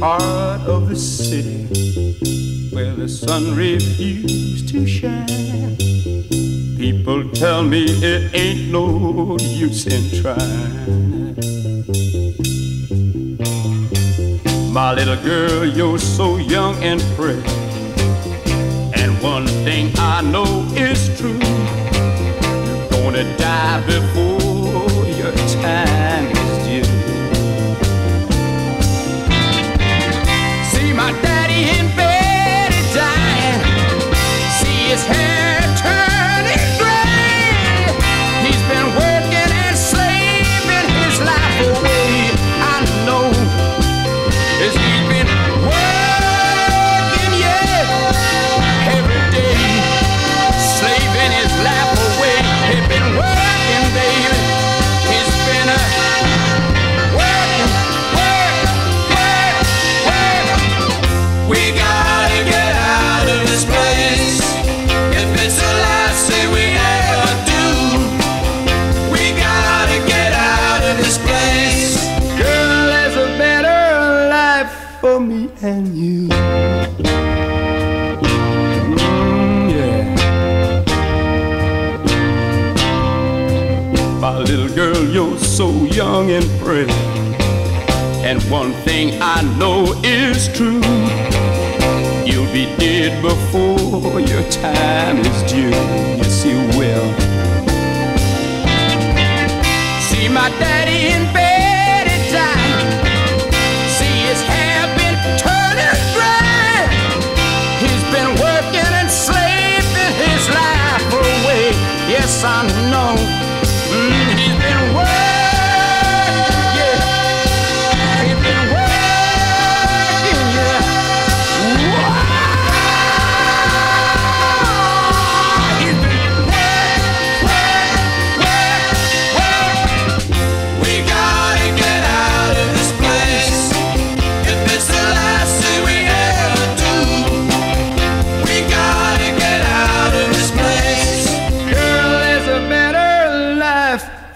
part of the city where the sun refused to shine. People tell me it ain't no use in trying. My little girl, you're so young and pretty. And one thing I know is true. You're gonna die before Mm, so young and pretty. And one thing I know is true you'll be dead before your time is due. Yes, you will. See my daddy in bed I know.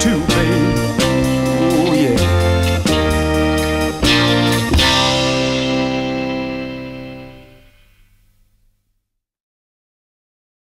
too, baby.